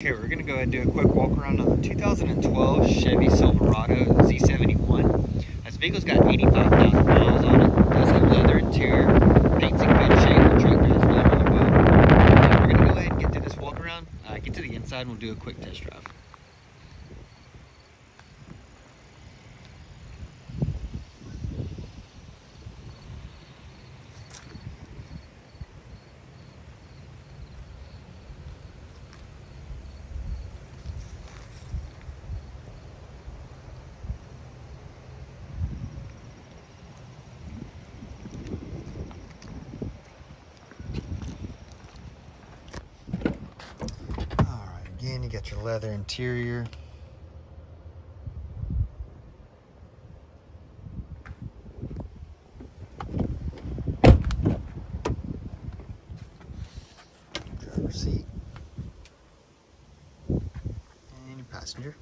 Okay, we're gonna go ahead and do a quick walk around on the 2012 Chevy Silverado Z71. This vehicle's got 85,000 miles on it. Does have leather interior, paint's in good shape. The truck drives really, really well. We're gonna go ahead and get through this walk around, uh, get to the inside, and we'll do a quick test drive. All right, again, you got your leather interior. Driver seat. And your passenger.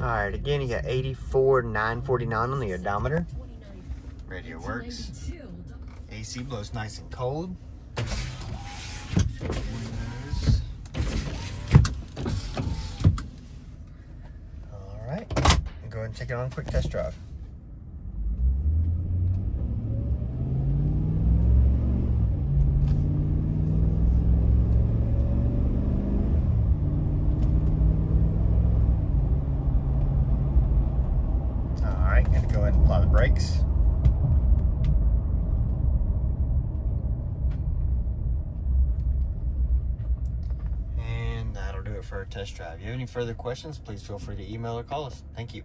All right, again, you got 84, 949 on the odometer. Radio works. AC blows nice and cold. All right, go ahead and take it on a quick test drive. Right, gonna go ahead and apply the brakes. And that'll do it for our test drive. If you have any further questions, please feel free to email or call us. Thank you.